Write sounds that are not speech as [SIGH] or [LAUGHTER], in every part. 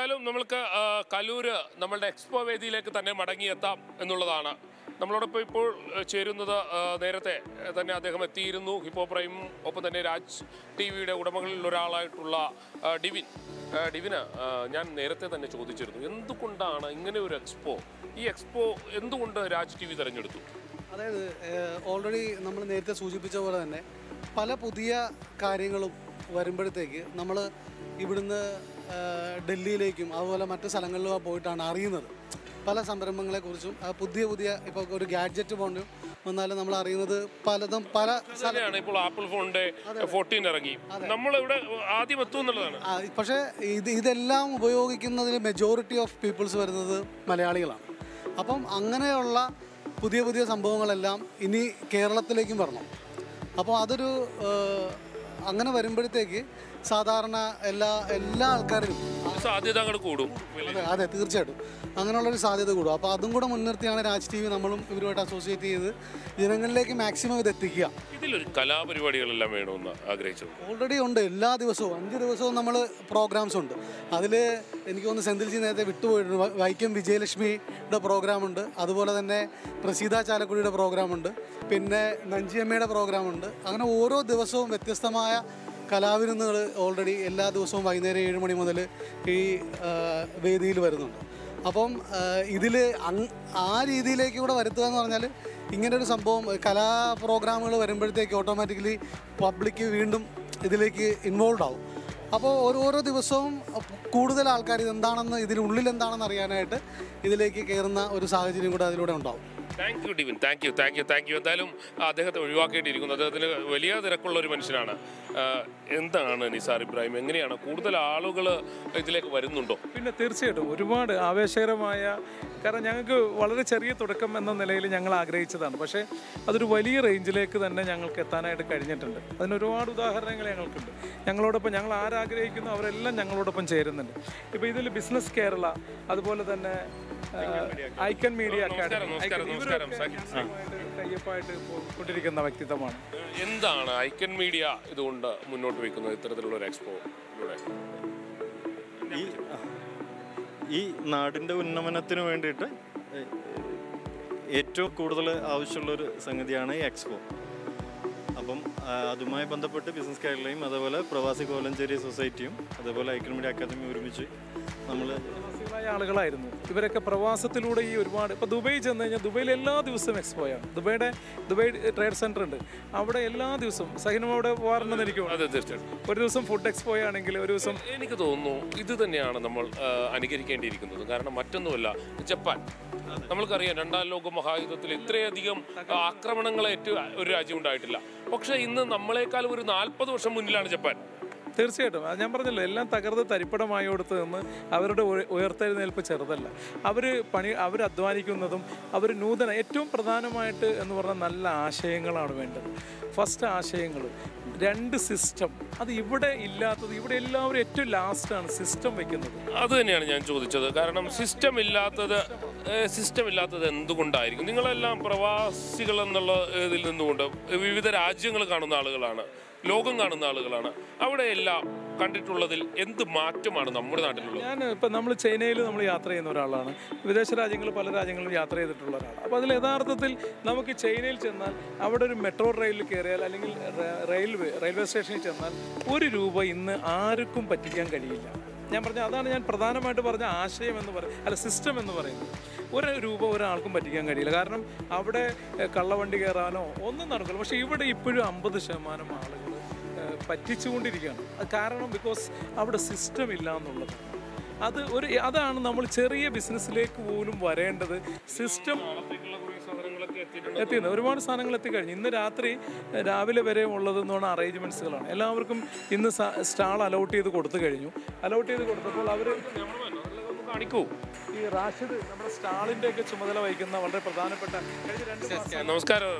എന്തായാലും നമ്മൾക്ക് കലൂര് നമ്മളുടെ എക്സ്പോ വേദിയിലേക്ക് തന്നെ മടങ്ങിയെത്താം എന്നുള്ളതാണ്. നമ്മളോടൊപ്പം ഇപ്പോൾ ചേരുന്നത് നേരത്തെ തന്നെ അദ്ദേഹം എത്തിയിരുന്നു. ഹിപ്പോ പ്രൈം ഒപ്പം തന്നെ രാജ് ടി വിയുടെ ഉടമകളിൽ ഒരാളായിട്ടുള്ള ഡിവിൻ. ഡിവിന് ഞാൻ നേരത്തെ തന്നെ ചോദിച്ചിരുന്നു എന്തുകൊണ്ടാണ് ഇങ്ങനെ ഒരു എക്സ്പോ? ഈ എക്സ്പോ എന്തുകൊണ്ട് രാജ് ടി വി തിരഞ്ഞെടുത്തു? അതായത് ഓൾറെഡി നമ്മൾ നേരത്തെ സൂചിപ്പിച്ച പോലെ തന്നെ പല പുതിയ കാര്യങ്ങളും വരുമ്പോഴത്തേക്ക് നമ്മൾ ഇവിടുന്ന് ഡൽഹിയിലേക്കും അതുപോലെ മറ്റ് സ്ഥലങ്ങളിലും പോയിട്ടാണ് അറിയുന്നത്. പല സംരംഭങ്ങളെക്കുറിച്ചും പുതിയ പുതിയ ഇപ്പോൾ ഒരു ഗാഡ്ജറ്റ് പോണ്ടും വന്നാലും നമ്മൾ അറിയുന്നത് പലതും പല സ്ഥലമാണ് ഇപ്പോൾ ആപ്പിൾ ഫോണിന്റെ ഫോർട്ടീൻ ഇറങ്ങി. നമ്മളിവിടെ ആദ്യം എത്തും എന്നുള്ളതാണ്. പക്ഷേ ഇത് ഇതെല്ലാം ഉപയോഗിക്കുന്നതിൽ മെജോറിറ്റി ഓഫ് പീപ്പിൾസ് വരുന്നത് മലയാളികളാണ്. അപ്പം അങ്ങനെയുള്ള പുതിയ പുതിയ സംഭവങ്ങളെല്ലാം ഇനി കേരളത്തിലേക്കും വരണം. അപ്പോൾ അതൊരു അങ്ങനെ വരുമ്പോഴത്തേക്ക് സാധാരണ എല്ലാ എല്ലാ ആൾക്കാരും സാധ്യത അങ്ങോട്ട് കൂടും. അതെ അതെ തീർച്ചയായിട്ടും. അങ്ങനെയുള്ളൊരു സാധ്യത കൂടും. അപ്പോൾ അതും കൂടെ മുൻനിർത്തിയാണ് രാജ് ടി വി നമ്മളും ഇവരുമായിട്ട് അസോസിയേറ്റ് ചെയ്ത് ജനങ്ങളിലേക്ക് മാക്സിമം ഇത് എത്തിക്കുക. ഇതിലൊരു കലാപരിപാടികളെല്ലാം വേണമെന്ന് ആഗ്രഹിച്ചത്? ഓൾറെഡി ഉണ്ട്. എല്ലാ ദിവസവും അഞ്ച് ദിവസവും നമ്മൾ പ്രോഗ്രാംസ് ഉണ്ട്. അതിൽ എനിക്ക് തോന്നുന്നു സെന്തിൽജി നേരത്തെ വിട്ടുപോയിട്ടുണ്ട്. വൈക്കം വിജയലക്ഷ്മിയുടെ പ്രോഗ്രാമുണ്ട് അതുപോലെ തന്നെ പ്രസീത ചാലക്കുടിയുടെ പ്രോഗ്രാമുണ്ട് പിന്നെ നഞ്ചിയമ്മയുടെ പ്രോഗ്രാമുണ്ട് അങ്ങനെ ഓരോ ദിവസവും വ്യത്യസ്തമായ കലാവിരുന്നുകൾ ഓൾറെഡി എല്ലാ ദിവസവും വൈകുന്നേരം ഏഴ് മണി മുതൽ ഈ വേദിയിൽ വരുന്നുണ്ട്. അപ്പം ഇതിൽ ആ രീതിയിലേക്ക് കൂടെ വരുത്തുക എന്ന് പറഞ്ഞാൽ ഇങ്ങനെ ഒരു സംഭവം കലാ പ്രോഗ്രാമുകൾ വരുമ്പോഴത്തേക്ക് ഓട്ടോമാറ്റിക്കലി പബ്ലിക് വീണ്ടും ഇതിലേക്ക് ഇൻവോൾവ് ആവും. അപ്പോൾ ഓരോരോ ദിവസവും കൂടുതൽ ആൾക്കാർ ഇതെന്താണെന്ന് ഇതിനുള്ളിൽ എന്താണെന്ന് അറിയാനായിട്ട് ഇതിലേക്ക് കയറുന്ന ഒരു സാഹചര്യം കൂടെ അതിലൂടെ ഉണ്ടാവും. Thank you Divin thank you thank you thank you എന്തായാലും അദ്ദേഹത്തെ ഒഴിവാക്കേണ്ടിയിരിക്കുന്നു. അദ്ദേഹത്തിന് വലിയ തിരക്കുള്ള ഒരു മനുഷ്യനാണ്. എന്താണ് നിസാർ ഇബ്രാഹിം? എങ്ങനെയാണ്? കൂടുതൽ ആളുകൾ ഇതിലേക്ക് വരുന്നുണ്ടോ? പിന്നെ തീർച്ചയായിട്ടും ഒരുപാട് ആവേശകരമായ കാരണം ഞങ്ങൾക്ക് വളരെ ചെറിയ തുടക്കം എന്ന നിലയിൽ ഞങ്ങൾ ആഗ്രഹിച്ചതാണ്. പക്ഷേ അതൊരു വലിയ റേഞ്ചിലേക്ക് തന്നെ ഞങ്ങൾക്ക് എത്താനായിട്ട് കഴിഞ്ഞിട്ടുണ്ട്. അതിന് ഒരുപാട് ഉദാഹരണങ്ങൾ ഞങ്ങൾക്കുണ്ട്. ഞങ്ങളോടൊപ്പം ഞങ്ങൾ ആരാഗ്രഹിക്കുന്നു അവരെല്ലാം ഞങ്ങളോടൊപ്പം ചേരുന്നുണ്ട്. ഇപ്പോൾ ഇതിൽ ബിസിനസ് കേരള അതുപോലെ തന്നെ ഐക്കൺ മീഡിയ കൊണ്ടിരിക്കുന്ന വ്യക്തിത്വമാണ്. എന്താണ് ഐക്കൺ മീഡിയ ഇതുകൊണ്ട് മുന്നോട്ട് വയ്ക്കുന്നത് ഇത്തരത്തിലുള്ള ഒരു എക്സ്പോ ഈ ഈ നാടിന്റെ ഉന്നമനത്തിന് വേണ്ടിയിട്ട് ഏറ്റവും കൂടുതൽ ആവശ്യമുള്ളൊരു സംഗതിയാണ് ഈ എക്സ്പോ അപ്പം അതുമായി ബന്ധപ്പെട്ട് ബിസിനസ് കേരളയും അതേപോലെ പ്രവാസി കോലഞ്ചേരി സൊസൈറ്റിയും അതേപോലെ ഐക്കൺ മീഡിയ അക്കാദമി ഒരുമിച്ച് നമ്മൾ പ്രവാസികളായ ആളുകളായിരുന്നു. ഇവരൊക്കെ പ്രവാസത്തിലൂടെ ഈ ഒരുപാട് ഇപ്പോൾ ദുബൈ ചെന്ന് കഴിഞ്ഞാൽ ദുബൈയിൽ എല്ലാ ദിവസവും എക്സ്പോയാണ് ദുബൈയുടെ ദുബൈ ട്രേഡ് സെന്റർ ഉണ്ട്. അവിടെ എല്ലാ ദിവസവും സഹിനും അവിടെ പോകാറുണ്ടെന്ന് എനിക്ക് അതെ തീർച്ചയായിട്ടും. ഒരു ദിവസം ഫുഡ് എക്സ്പോ ആണെങ്കിൽ ഒരു ദിവസം എനിക്ക് തോന്നുന്നു ഇത് തന്നെയാണ് നമ്മൾ അനുകരിക്കേണ്ടിയിരിക്കുന്നത്. കാരണം മറ്റൊന്നുമല്ല ജപ്പാൻ. നമ്മൾക്കറിയാം രണ്ടാം ലോക മഹായുദ്ധത്തിൽ ഇത്രയധികം ആക്രമണങ്ങളെ ഏറ്റ ഒരു രാജ്യം ഉണ്ടായിട്ടില്ല. പക്ഷേ ഇന്ന് നമ്മളെക്കാൾ ഒരു നാൽപ്പത് വർഷം മുന്നിലാണ് ജപ്പാൻ. തീർച്ചയായിട്ടും. അത് ഞാൻ പറഞ്ഞല്ലോ എല്ലാം തകർത്ത് തരിപ്പടമായി കൊടുത്ത് നിന്ന് അവരുടെ ഉയ- ഉയർത്തെഴുന്നേൽപ്പ് ചെറുതല്ല. അവർ പണി അവർ അധ്വാനിക്കുന്നതും അവർ നൂതന ഏറ്റവും പ്രധാനമായിട്ട് എന്ന് പറഞ്ഞാൽ നല്ല ആശയങ്ങളാണ് വേണ്ടത്. ഫസ്റ്റ് ആശയങ്ങൾ രണ്ട് സിസ്റ്റം അത് ഇവിടെ ഇല്ലാത്തത് ഇവിടെ എല്ലാവരും ഏറ്റവും ലാസ്റ്റാണ് സിസ്റ്റം വെക്കുന്നത്. അത് തന്നെയാണ് ഞാൻ ചോദിച്ചത്. കാരണം സിസ്റ്റം ഇല്ലാത്തത് സിസ്റ്റം ഇല്ലാത്തത് എന്തുകൊണ്ടായിരിക്കും? നിങ്ങളെല്ലാം പ്രവാസികൾ എന്നുള്ള ഇതിൽ നിന്നുകൊണ്ട് വിവിധ രാജ്യങ്ങൾ കാണുന്ന ആളുകളാണ്. ലോകം കാണുന്ന ആളുകളാണ്. അവിടെ എല്ലാം കണ്ടിട്ടുള്ളതിൽ എന്ത് മാറ്റമാണ് നമ്മുടെ നാട്ടിലുള്ളത്? ഞാൻ ഇപ്പം നമ്മൾ ചൈനയിൽ നമ്മൾ യാത്ര ചെയ്യുന്ന ഒരാളാണ്. വിദേശ രാജ്യങ്ങൾ പല രാജ്യങ്ങളിലും യാത്ര ചെയ്തിട്ടുള്ള ഒരാളാണ്. അപ്പോൾ അതിൽ യഥാർത്ഥത്തിൽ നമുക്ക് ചൈനയിൽ ചെന്നാൽ അവിടെ ഒരു മെട്രോ റെയിലിൽ കയറിയാൽ അല്ലെങ്കിൽ റെയിൽവേ റെയിൽവേ സ്റ്റേഷനിൽ ചെന്നാൽ ഒരു രൂപ ഇന്ന് ആർക്കും പറ്റിക്കാൻ കഴിയില്ല. ഞാൻ പറഞ്ഞ അതാണ് ഞാൻ പ്രധാനമായിട്ട് പറഞ്ഞ ആശയം എന്ന് പറയുന്നത് അല്ല സിസ്റ്റം എന്ന് പറയുന്നത്. ഒരു രൂപ ഒരാൾക്കും പറ്റിക്കാൻ കഴിയില്ല. കാരണം അവിടെ കള്ളവണ്ടി കയറാനോ ഒന്നും നടക്കില്ല. പക്ഷേ ഇവിടെ ഇപ്പോഴും അമ്പത് ശതമാനം ആളുകൾ പറ്റിച്ചുകൊണ്ടിരിക്കുകയാണ്. അത് കാരണം ബിക്കോസ് അവിടെ സിസ്റ്റം ഇല്ല എന്നുള്ളത്. അത് ഒരു അതാണ് നമ്മൾ ചെറിയ ബിസിനസ്സിലേക്ക് പോലും വരേണ്ടത്. സിസ്റ്റം എത്തിയത് ഒരുപാട് സാധനങ്ങൾ എത്തിക്കഴിഞ്ഞു. ഇന്ന് രാത്രി രാവിലെ വരെ ഉള്ളതെന്ന് പറഞ്ഞാൽ അറേഞ്ച്മെന്റ്സുകളാണ് എല്ലാവർക്കും ഇന്ന് സ്റ്റാൾ അലോട്ട് ചെയ്ത് കൊടുത്തു കഴിഞ്ഞു. അലോട്ട് ചെയ്ത് കൊടുത്തപ്പോൾ അവർ കാണിക്കൂ. ഈ റാഷിദ് നമ്മുടെ സ്റ്റാളിന്റെ ഒക്കെ ചുമതല വഹിക്കുന്ന വളരെ പ്രധാനപ്പെട്ട നമസ്കാരം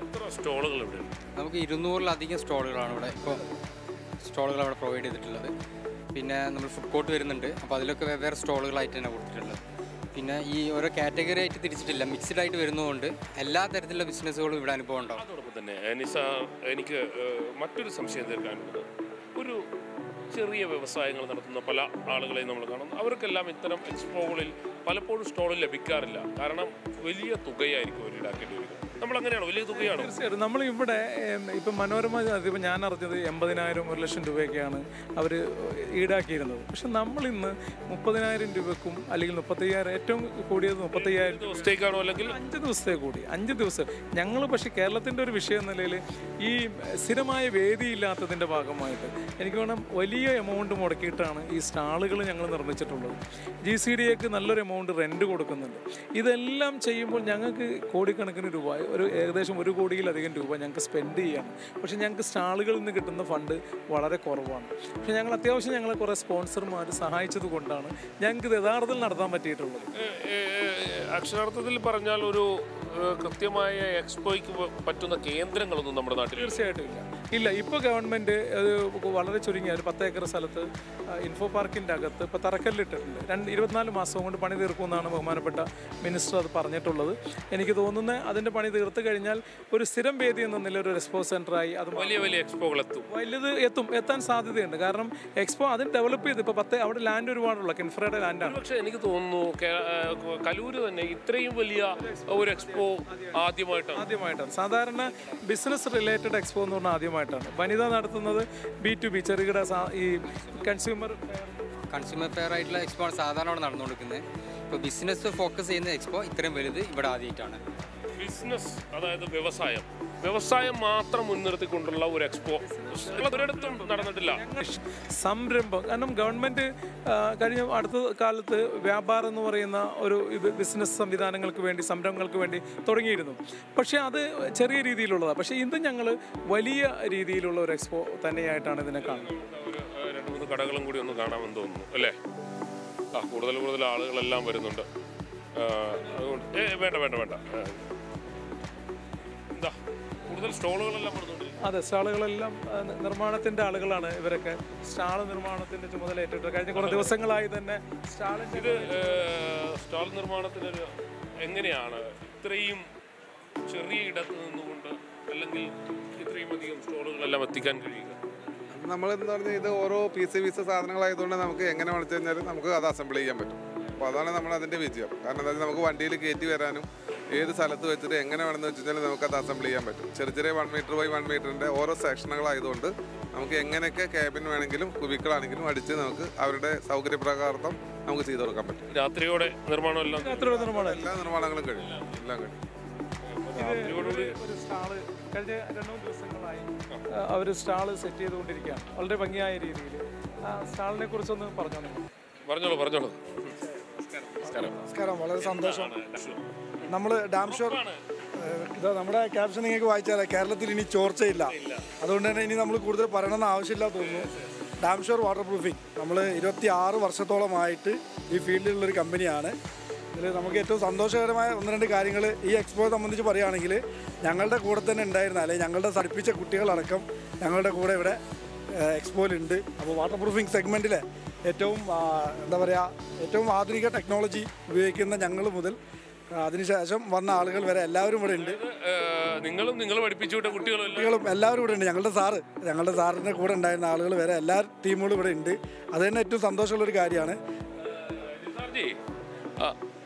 എത്ര സ്റ്റോളുകൾ ഇവിടെ ഉണ്ട്? നമുക്ക് ഇരുന്നൂറിലധികം സ്റ്റോളുകളാണ് ഇവിടെ ഇപ്പോൾ സ്റ്റോളുകൾ അവിടെ പ്രൊവൈഡ് ചെയ്തിട്ടുള്ളത്. പിന്നെ നമ്മൾ ഫുഡ് കോർട്ട് വരുന്നുണ്ട്. അപ്പോൾ അതിലൊക്കെ വെവ്വേറെ സ്റ്റോളുകളായിട്ട് തന്നെ കൊടുത്തിട്ടുള്ളത്. പിന്നെ ഈ ഓരോ കാറ്റഗറി ആയിട്ട് തിരിച്ചിട്ടില്ല. മിക്സ്ഡ് ആയിട്ട് വരുന്നതുകൊണ്ട് എല്ലാ തരത്തിലുള്ള ബിസിനസ്സുകളും ഇവിടെ അനുഭവം ഉണ്ടാവും. അതോടൊപ്പം തന്നെ എനിക്ക് മറ്റൊരു സംശയം തീർക്കാനുള്ളത്. ചെറിയ വ്യവസായങ്ങൾ നടത്തുന്ന പല ആളുകളെയും നമ്മൾ കാണുന്നു. അവർക്കെല്ലാം ഇത്തരം എക്സ്പോകളിൽ പലപ്പോഴും സ്റ്റോൾ ലഭിക്കാറില്ല. കാരണം വലിയ തുകയായിരിക്കും അവർ ഈടാക്കേണ്ടി വരിക. നമ്മൾ അങ്ങനെയാണോ വലിയ തുകയാണ്? തീർച്ചയായിട്ടും. നമ്മൾ ഇവിടെ ഇപ്പം മനോരമ ഇപ്പം ഞാൻ അറിഞ്ഞത് എൺപതിനായിരം ഒരു ലക്ഷം രൂപയൊക്കെയാണ് അവർ ഈടാക്കിയിരുന്നത്. പക്ഷെ നമ്മൾ ഇന്ന് മുപ്പതിനായിരം രൂപക്കും അല്ലെങ്കിൽ മുപ്പത്തയ്യായിരം ഏറ്റവും കൂടിയത് മുപ്പത്തയ്യായിരം ദിവസത്തേക്കാണോ അല്ലെങ്കിൽ? അഞ്ച് ദിവസത്തെ കൂടി അഞ്ച് ദിവസം. ഞങ്ങൾ പക്ഷെ കേരളത്തിന്റെ ഒരു വിഷയം എന്ന നിലയിൽ ഈ സ്ഥിരമായ വേദിയില്ലാത്തതിന്റെ ഭാഗമായിട്ട് എനിക്ക് വേണം വലിയ എമൗണ്ട് മുടക്കിയിട്ടാണ് ഈ സ്റ്റാളുകൾ ഞങ്ങൾ നിർമ്മിച്ചിട്ടുള്ളത്. ജി സി ഡി എക്ക് നല്ലൊരു എമൗണ്ട് റെന്റ് കൊടുക്കുന്നുണ്ട്. ഇതെല്ലാം ചെയ്യുമ്പോൾ ഞങ്ങൾക്ക് കോടിക്കണക്കിന് രൂപ ഒരു ഏകദേശം ഒരു കോടിയിലധികം രൂപ ഞങ്ങൾക്ക് സ്പെൻഡ് ചെയ്യാം പക്ഷേ ഞങ്ങൾക്ക് സ്റ്റാളുകളിൽ നിന്ന് കിട്ടുന്ന ഫണ്ട് വളരെ കുറവാണ്. പക്ഷേ ഞങ്ങൾ അത്യാവശ്യം ഞങ്ങളെ കുറേ സ്പോൺസർമാർ സഹായിച്ചത് കൊണ്ടാണ് ഞങ്ങൾക്ക് ഇത് യഥാർത്ഥത്തിൽ നടത്താൻ പറ്റിയിട്ടുള്ളത്. അക്ഷരാർത്ഥത്തിൽ പറഞ്ഞാൽ ഒരു കൃത്യമായ എക്സ്പോയ്ക്ക് പറ്റുന്ന കേന്ദ്രങ്ങളൊന്നും നമ്മുടെ നാട്ടിൽ തീർച്ചയായിട്ടും ഇല്ല. ഇല്ല ഇപ്പോൾ ഗവൺമെന്റ് അത് വളരെ ചുരുങ്ങിയ ഒരു പത്ത് ഏക്കർ സ്ഥലത്ത് ഇൻഫോ പാർക്കിന്റെ അകത്ത് ഇപ്പോൾ തറക്കല്ലിട്ടിട്ടുണ്ട്. രണ്ട് ഇരുപത്തിനാല് മാസം കൊണ്ട് പണി തീർക്കുമെന്നാണ് ബഹുമാനപ്പെട്ട മിനിസ്റ്റർ അത് പറഞ്ഞിട്ടുള്ളത്. എനിക്ക് തോന്നുന്നത് അതിന്റെ പണി തീർത്ത് കഴിഞ്ഞാൽ ഒരു സ്ഥിരം വേദി എന്ന നില ഒരു റെസ്പോൺസ് സെന്ററായി അത് വലിയ വലിയ എക്സ്പോകൾ എത്തും. വലുത് എത്തും എത്താൻ സാധ്യതയുണ്ട്. കാരണം എക്സ്പോ അതിന് ഡെവലപ്പ് ചെയ്ത് ഇപ്പോൾ പത്ത് അവിടെ ലാൻഡ് ഒരുപാടുള്ള കിൻഫ്രയുടെ ലാൻഡാണ് പക്ഷേ എനിക്ക് തോന്നുന്നു കലൂർ കലൂര് തന്നെ ഇത്രയും വലിയ ഒരു എക്സ്പോ ആദ്യമായിട്ടാണ്. ആദ്യമായിട്ടാണ്. സാധാരണ ബിസിനസ് റിലേറ്റഡ് എക്സ്പോ എന്ന് പറഞ്ഞാൽ ആദ്യമായിട്ടാണ് വനിത നടത്തുന്നത് ബി ടു ബി ചെറുകിട ഈ കൺസ്യൂമർ കൺസ്യൂമർ ഫെയർ ആയിട്ടുള്ള എക്സ്പോ ആണ് സാധാരണ അവിടെ നടന്നുകൊടുക്കുന്നത് ഇപ്പോൾ ബിസിനസ് ഫോക്കസ് ചെയ്യുന്ന എക്സ്പോ ഇത്രയും വലുത് ഇവിടെ ആദ്യമായിട്ടാണ്. ബിസിനസ് അതായത് വ്യവസായം. വ്യവസായം മാത്രം മുൻനിർത്തിക്കൊണ്ടുള്ള ഒരു എക്സ്പോ. ഒരിടത്തും നടന്നിട്ടില്ല. സംരംഭം. കാരണം ഗവൺമെന്റ് കഴിഞ്ഞ അടുത്ത കാലത്ത് വ്യാപാരം എന്ന് പറയുന്ന ഒരു ബിസിനസ് സംവിധാനങ്ങൾക്ക് വേണ്ടി സംരംഭങ്ങൾക്ക് വേണ്ടി തുടങ്ങിയിരുന്നു. പക്ഷേ അത് ചെറിയ രീതിയിലുള്ളതാണ് പക്ഷേ ഇന്ന് ഞങ്ങൾ വലിയ രീതിയിലുള്ള ഒരു എക്സ്പോ തന്നെയായിട്ടാണ് ഇതിനെ കാണുന്നത്. രണ്ട് മൂന്ന് കടകളും കൂടി ഒന്ന് കാണാമെന്ന് തോന്നുന്നു അല്ലേ? ആ കൂടുതൽ കൂടുതൽ ആളുകളെല്ലാം വരുന്നുണ്ട്. അതുകൊണ്ട് വേണ്ട വേണ്ട വേണ്ട. കൂടുതൽ സ്റ്റോളുകളെല്ലാം അതെ സ്റ്റാളുകളെല്ലാം നിർമ്മാണത്തിന്റെ ആളുകളാണ് ഇവരൊക്കെ. സ്റ്റാൾ നിർമ്മാണത്തിന്റെ ചുമതല ഏറ്റിട്ട് കഴിഞ്ഞ കുറേ ദിവസങ്ങളായി തന്നെ ഇത് സ്റ്റാൾ നിർമ്മാണത്തിന് എങ്ങനെയാണ് ഇത്രയും ചെറിയ ഇടത്ത് നിന്നുകൊണ്ട് അല്ലെങ്കിൽ ഇത്രയും അധികം സ്റ്റോളുകളെല്ലാം എത്തിക്കാൻ കഴിയുക? നമ്മളെന്ന് പറഞ്ഞാൽ ഇത് ഓരോ പീസ് പീസ് സാധനങ്ങളായതുകൊണ്ട് നമുക്ക് എങ്ങനെ വിളിച്ചു കഴിഞ്ഞാൽ നമുക്ക് അത് അസംബിൾ ചെയ്യാൻ പറ്റും. അപ്പോൾ അതാണ് നമ്മൾ അതിന്റെ വിജയം. കാരണം എന്താ നമുക്ക് വണ്ടിയിൽ കയറ്റി വരാനും ഏത് സ്ഥലത്ത് വെച്ചിട്ട് എങ്ങനെ വേണമെന്ന് വെച്ച് കഴിഞ്ഞാൽ നമുക്കത് അത് അസംബിൾ ചെയ്യാൻ പറ്റും. ചെറിയ ചെറിയ വൺ മീറ്റർ ബൈ വൺ മീറ്ററിന്റെ ഓരോ സെക്ഷനുകളായതുകൊണ്ട് നമുക്ക് എങ്ങനെയൊക്കെ ക്യാബിൻ വേണമെങ്കിലും കുബിക്കളാണെങ്കിലും അടിച്ച് നമുക്ക് അവരുടെ സൗകര്യപ്രകാരം നമുക്ക് ചെയ്തു കൊടുക്കാൻ പറ്റും. രാത്രിയോടെ നിർമ്മാണം എല്ലാം അത്ര നിർമ്മാണം. എല്ലാ നിർമ്മാണങ്ങളും കഴിയും എല്ലാം കഴിയും കഴിഞ്ഞ രണ്ടു ദിവസങ്ങളായി അവർ സ്റ്റാൾ സെറ്റ് ചെയ്തുകൊണ്ടിരിക്കുകയാണ്. വളരെ ഭംഗിയായ രീതിയിൽ ആ സ്റ്റാളിനെ കുറിച്ചൊന്ന് പറഞ്ഞോളൂ പറഞ്ഞോളൂ. പറഞ്ഞോളൂ നമസ്കാരം. വളരെ സന്തോഷം. നമ്മൾ ഡാം ഷോർ ഇതാ നമ്മുടെ ക്യാപ്ഷൻ നിങ്ങൾക്ക് വായിച്ചാലേ കേരളത്തിൽ ഇനി ചോർച്ചയില്ല. അതുകൊണ്ട് തന്നെ ഇനി നമ്മൾ കൂടുതൽ പറയണമെന്ന് ആവശ്യമില്ല തോന്നുന്നു. ഡാം ഷോർ വാട്ടർ പ്രൂഫിംഗ് നമ്മൾ ഇരുപത്തി ആറ് വർഷത്തോളമായിട്ട് ഈ ഫീൽഡിലുള്ളൊരു കമ്പനിയാണ്. ഇതിൽ നമുക്ക് ഏറ്റവും സന്തോഷകരമായ ഒന്ന് രണ്ട് കാര്യങ്ങൾ ഈ എക്സ്പോയെ സംബന്ധിച്ച് പറയുകയാണെങ്കിൽ ഞങ്ങളുടെ കൂടെ തന്നെ ഉണ്ടായിരുന്ന അല്ലെങ്കിൽ ഞങ്ങളുടെ പഠിപ്പിച്ച കുട്ടികളടക്കം ഞങ്ങളുടെ കൂടെ ഇവിടെ എക്സ്പോയിലുണ്ട് അപ്പോൾ വാട്ടർ പ്രൂഫിംഗ് സെഗ്മെന്റിലെ ഏറ്റവും എന്താ പറയുക ഏറ്റവും ആധുനിക ടെക്നോളജി ഉപയോഗിക്കുന്ന ഞങ്ങൾ മുതൽ അതിനുശേഷം വന്ന ആളുകൾ വരെ എല്ലാവരും ഇവിടെ ഉണ്ട്. നിങ്ങളും നിങ്ങൾ പഠിപ്പിച്ചു വിട്ട കുട്ടികളും കുട്ടികളും എല്ലാവരും ഇവിടെ ഉണ്ട്. ഞങ്ങളുടെ സാറ് ഞങ്ങളുടെ സാറിന്റെ കൂടെ ഉണ്ടായിരുന്ന ആളുകൾ വരെ എല്ലാ ടീമുകളും ഇവിടെ ഉണ്ട്. അത് തന്നെ ഏറ്റവും സന്തോഷമുള്ളൊരു കാര്യമാണ്. നിസാർജി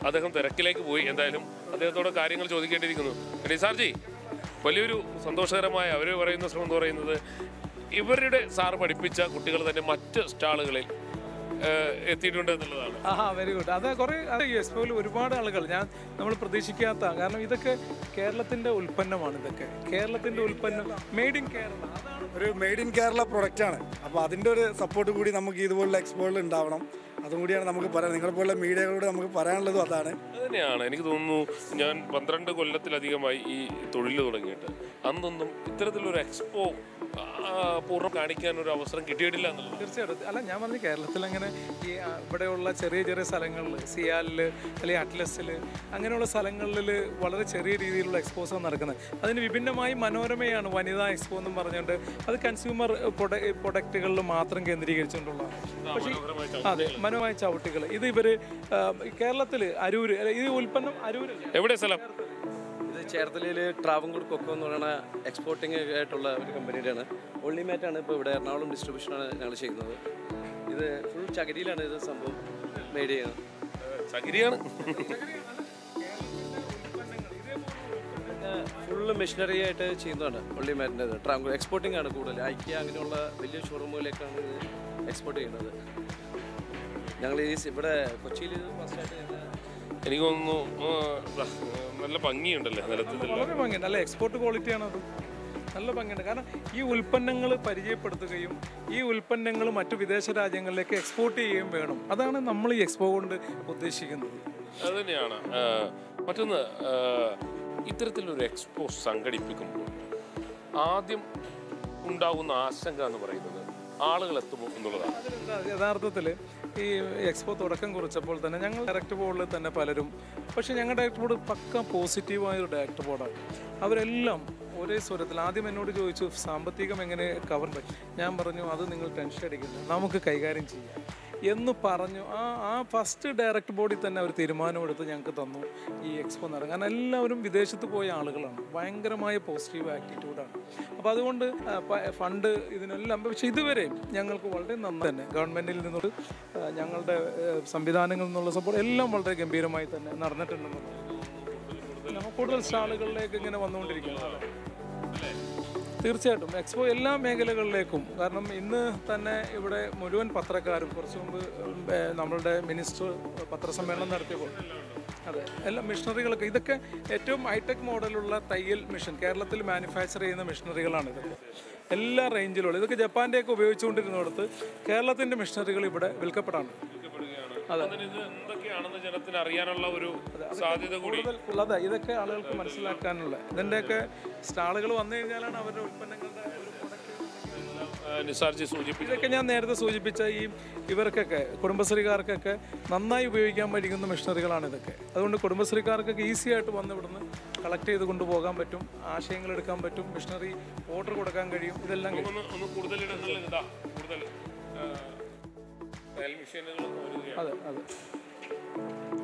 അദ്ദേഹം തിരക്കിലേക്ക് പോയി. എന്തായാലും അദ്ദേഹത്തോട് കാര്യങ്ങൾ ചോദിക്കേണ്ടിയിരിക്കുന്നു. നിസാർജി വലിയൊരു സന്തോഷകരമായ അവർ പറയുന്ന ശ്രമം എന്ന് പറയുന്നത് ഇവരുടെ സാറ് പഠിപ്പിച്ച കുട്ടികൾ തന്നെ മറ്റ് സ്റ്റാളുകളിൽ എത്തിയിട്ടുണ്ട് എന്നുള്ളതാണ്. ആഹാ വെരി ഗുഡ് അത് കുറേ എക്സ്പോയിൽ ഒരുപാട് ആളുകൾ. ഞാൻ നമ്മൾ പ്രതീക്ഷിക്കാത്ത കാരണം ഇതൊക്കെ കേരളത്തിന്റെ ഉൽപ്പന്നമാണ് ഇതൊക്കെ. കേരളത്തിന്റെ ഉൽപ്പന്നം മെയ്ഡ് ഇൻ കേരള ഒരു മെയ്ഡ് ഇൻ കേരള പ്രൊഡക്റ്റ് ആണ്. അപ്പോൾ അതിന്റെ ഒരു സപ്പോർട്ട് കൂടി നമുക്ക് ഇതുപോലുള്ള എക്സ്പോയിൽ ഉണ്ടാവണം അതും കൂടിയാണ് നമുക്ക് പറയാൻ നിങ്ങളെ പോലുള്ള മീഡിയകളോട് നമുക്ക് പറയാനുള്ളതും അതാണ്. അതുതന്നെയാണ് എനിക്ക് തോന്നുന്നു ഞാൻ പന്ത്രണ്ട് കൊല്ലത്തിലധികമായി ഈ തൊഴിൽ തുടങ്ങിയിട്ട്. അന്നൊന്നും ഇത്തരത്തിലൊരു എക്സ്പോ ആ, പൂർണം കാണിക്കാൻ ഒരു അവസരം കിട്ടിയിട്ടില്ല എന്നുള്ളത്. തീർച്ചയായിട്ടും. അല്ല ഞാൻ പറഞ്ഞു കേരളത്തിൽ അങ്ങനെ ഈ ഇവിടെയുള്ള ചെറിയ ചെറിയ സ്ഥലങ്ങളിൽ സിയാലിൽ അല്ലെങ്കിൽ അറ്റ്ലസിൽ അങ്ങനെയുള്ള സ്ഥലങ്ങളിൽ വളരെ ചെറിയ രീതിയിലുള്ള എക്സ്പോസാണ് നടക്കുന്നത്. അതിന് വിഭിന്നമായി മനോരമയാണ് വനിതാ എക്സ്പോ എന്നും പറഞ്ഞുകൊണ്ട് അത് കൺസ്യൂമർ പ്രൊഡക്റ്റുകളിൽ മാത്രം കേന്ദ്രീകരിച്ചുകൊണ്ടുള്ളതാണ്. പക്ഷേ അതെ മനോമായ ചവിട്ടികൾ. ഇത് ഇവർ കേരളത്തിൽ അരൂര് അല്ല, ഈ ഉൽപ്പന്നം അരൂർ എവിടെ സ്ഥലം? ചേർത്തലയിൽ ട്രാവൻകൂർ കൊക്കോ എന്ന് പറയുന്ന എക്സ്പോർട്ടിംഗ് ആയിട്ടുള്ള ഒരു കമ്പനിയുടെയാണ്. ഒള്ളിമേറ്റാണ് ഇപ്പോൾ ഇവിടെ എറണാകുളം ഡിസ്ട്രിബ്യൂഷനാണ് ഞങ്ങൾ ചെയ്യുന്നത്. ഇത് ഫുൾ ചകിരിയിലാണ് ഇത് സംഭവം മെയ്ഡ് ചെയ്യുന്നത്. ചകിരിയാണ്. ഫുള്ള് മെഷീനറി ആയിട്ട് ചെയ്യുന്നതാണ് ഒള്ളിമാറ്റിന്റെ ട്രാവൻകൂർ എക്സ്പോർട്ടിംഗ് ആണ് കൂടുതൽ ഐക്യ അങ്ങനെയുള്ള വലിയ ഷോറൂമുകളിലേക്കാണ് ഇത് എക്സ്പോർട്ട് ചെയ്യുന്നത്. ഞങ്ങൾ ഈ ഇവിടെ കൊച്ചിയിൽ ഫസ്റ്റായിട്ട് എനിക്ക് തോന്നുന്നു നല്ല ഭംഗിയുണ്ടല്ലേ നിലത്തിൽ വളരെ ഭംഗി നല്ല എക്സ്പോർട്ട് ക്വാളിറ്റിയാണ് അത്. നല്ല ഭംഗിയുണ്ട്. കാരണം ഈ ഉൽപ്പന്നങ്ങൾ പരിചയപ്പെടുത്തുകയും ഈ ഉൽപ്പന്നങ്ങൾ മറ്റു വിദേശ രാജ്യങ്ങളിലേക്ക് എക്സ്പോർട്ട് ചെയ്യുകയും വേണം. അതാണ് നമ്മൾ ഈ എക്സ്പോ കൊണ്ട് ഉദ്ദേശിക്കുന്നത്. അത് തന്നെയാണ് മറ്റൊന്ന് ഇത്തരത്തിലൊരു എക്സ്പോ സംഘടിപ്പിക്കുമ്പോൾ ആദ്യം ഉണ്ടാകുന്ന ആശങ്ക എന്ന് പറയുന്നത് ആളുകൾ എത്തുമോ എന്നുള്ളതാണ് യഥാർത്ഥത്തിൽ ഈ എക്സ്പോ തുടക്കം കുറിച്ചപ്പോൾ തന്നെ ഞങ്ങൾ ഡയറക്ടർ ബോർഡിൽ തന്നെ പലരും പക്ഷേ ഞങ്ങളുടെ ഡയറക്ടർ ബോർഡ് പക്ക പോസിറ്റീവായ ഒരു ഡയറക്ടർ ബോർഡാണ് അവരെല്ലാം ഒരേ സ്വരത്തിൽ ആദ്യം എന്നോട് ചോദിച്ചു സാമ്പത്തികം എങ്ങനെ കവർ ഞാൻ പറഞ്ഞു അത് നിങ്ങൾ ടെൻഷൻ അടിക്കുന്നു നമുക്ക് കൈകാര്യം ചെയ്യാം. എന്ന് പറഞ്ഞു. ആ ആ ഫസ്റ്റ് ഡയറക്റ്റ് ബോഡി തന്നെ അവർ തീരുമാനമെടുത്ത് ഞങ്ങൾക്ക് തന്നു ഈ എക്സ്പോ നടക്കും കാരണം എല്ലാവരും വിദേശത്ത് പോയ ആളുകളാണ്. ഭയങ്കരമായ പോസിറ്റീവ് ആറ്റിറ്റ്യൂഡാണ് അപ്പോൾ അതുകൊണ്ട് ഫണ്ട് ഇതിനെല്ലാം പക്ഷേ ഇതുവരെ ഞങ്ങൾക്ക് വളരെ നന്നായി തന്നെ ഗവൺമെന്റിൽ നിന്നുള്ള ഞങ്ങളുടെ സംവിധാനങ്ങളിൽ നിന്നുള്ള സപ്പോർട്ട് എല്ലാം വളരെ ഗംഭീരമായി തന്നെ നടന്നിട്ടുണ്ടെന്നുള്ളത് കൂടുതൽ സ്റ്റാളുകളിലേക്ക് ഇങ്ങനെ വന്നുകൊണ്ടിരിക്കുന്നത് തീർച്ചയായിട്ടും. എക്സ്പോ എല്ലാ മേഖലകളിലേക്കും കാരണം ഇന്ന് തന്നെ ഇവിടെ മുഴുവൻ പത്രക്കാരും കുറച്ച് മുമ്പ് നമ്മളുടെ മിനിസ്റ്റർ പത്രസമ്മേളനം നടത്തിയപ്പോൾ അതെ എല്ലാ മെഷീനറികളൊക്കെ ഇതൊക്കെ ഏറ്റവും ഹൈടെക് മോഡലുള്ള തയ്യൽ മിഷൻ കേരളത്തിൽ മാനുഫാക്ചർ ചെയ്യുന്ന മെഷീനറികളാണ് ഇതൊക്കെ. എല്ലാ റേഞ്ചിലുള്ള ഇതൊക്കെ ജപ്പാന്റെയൊക്കെ ഉപയോഗിച്ചുകൊണ്ടിരുന്നിടത്ത് കേരളത്തിന്റെ മെഷീനറികൾ ഇവിടെ വിൽക്കപ്പെടാണ് എന്തൊക്കെയാണെന്ന് ജനത്തിന് അറിയാനുള്ള ഒരു സാധ്യത കൂടി. അതെ ഇതൊക്കെ ആളുകൾക്ക് മനസ്സിലാക്കാനുള്ള. ഇതിന്റെയൊക്കെ സ്റ്റാളുകൾ വന്നു കഴിഞ്ഞാലാണ് അവരുടെ ഉൽപ്പന്നങ്ങളുടെ നിസാർജി സൂചിപ്പിച്ചു ഇതൊക്കെ ഞാൻ നേരത്തെ സൂചിപ്പിച്ച ഈ ഇവർക്കൊക്കെ കുടുംബശ്രീകാർക്കൊക്കെ നന്നായി ഉപയോഗിക്കാൻ പറ്റുന്ന മെഷീനറികളാണ് ഇതൊക്കെ അതുകൊണ്ട് കുടുംബശ്രീക്കാർക്കൊക്കെ ഈസി ആയിട്ട് വന്ന് ഇവിടുന്ന് കളക്ട് ചെയ്ത് കൊണ്ടുപോകാൻ പറ്റും ആശയങ്ങൾ എടുക്കാൻ പറ്റും മെഷീനറി ഓർഡർ കൊടുക്കാൻ കഴിയും ഇതെല്ലാം കൂടുതൽ കൂടുതൽ അതെ അതെ.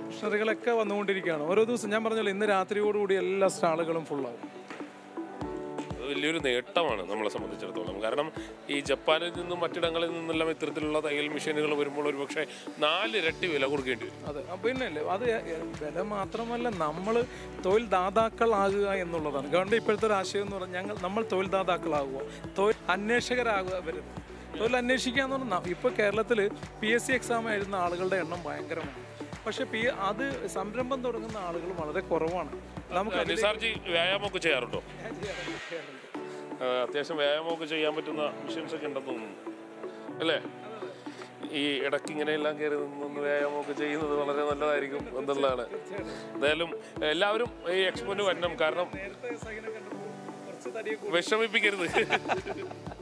മെഷീനറികളൊക്കെ വന്നുകൊണ്ടിരിക്കുകയാണ്. ഓരോ ദിവസം ഞാൻ പറഞ്ഞല്ലോ ഇന്ന് രാത്രിയോടുകൂടി എല്ലാ സ്റ്റാളുകളും ഫുള്ളാകും അത് വലിയൊരു നേട്ടമാണ് നമ്മളെ സംബന്ധിച്ചിടത്തോളം. കാരണം ഈ ജപ്പാനിൽ നിന്നും മറ്റിടങ്ങളിൽ നിന്നെല്ലാം ഇത്തരത്തിലുള്ള തയ്യൽ മെഷീനുകൾ വരുമ്പോൾ ഒരു പക്ഷേ നാലിരട്ടി വില കൊടുക്കേണ്ടി വരും. അതെ. അപ്പൊ പിന്നെ അല്ലേ അത് വില മാത്രമല്ല നമ്മൾ തൊഴിൽ ദാതാക്കളാകുക എന്നുള്ളതാണ്. ഗവൺമെന്റ് ഇപ്പോഴത്തെ ഒരു ആശയം എന്ന് പറഞ്ഞാൽ ഞങ്ങൾ നമ്മൾ തൊഴിൽ ദാതാക്കളാകുക തൊഴിൽ അന്വേഷകരാകുക വരുന്നത്. തൊഴിൽ അന്വേഷിക്കുക എന്ന് പറഞ്ഞാൽ ഇപ്പോൾ കേരളത്തിൽ പി എസ് സി എക്സാം എഴുതുന്ന ആളുകളുടെ എണ്ണം ഭയങ്കരമാണ്. പക്ഷേ പി അത് സംരംഭം തുടങ്ങുന്ന ആളുകൾ വളരെ കുറവാണ്. നമുക്ക് നിസാർജി വ്യായാമമൊക്കെ ചെയ്യാറുണ്ടോ? അത്യാവശ്യം വ്യായാമമൊക്കെ ചെയ്യാൻ പറ്റുന്ന മെഷീൻസ് ഒക്കെ ഉണ്ടെന്ന് തോന്നുന്നു. അല്ലേ? ഈ ഇടയ്ക്ക് ഇങ്ങനെയെല്ലാം കയറി നിന്ന് വ്യായാമമൊക്കെ ചെയ്യുന്നത് വളരെ നല്ലതായിരിക്കും എന്നുള്ളതാണ്. എന്തായാലും എല്ലാവരും ഈ എക്സ്പോന് വരണം. കാരണം വിഷമിപ്പിക്കരുത്. [LAUGHS]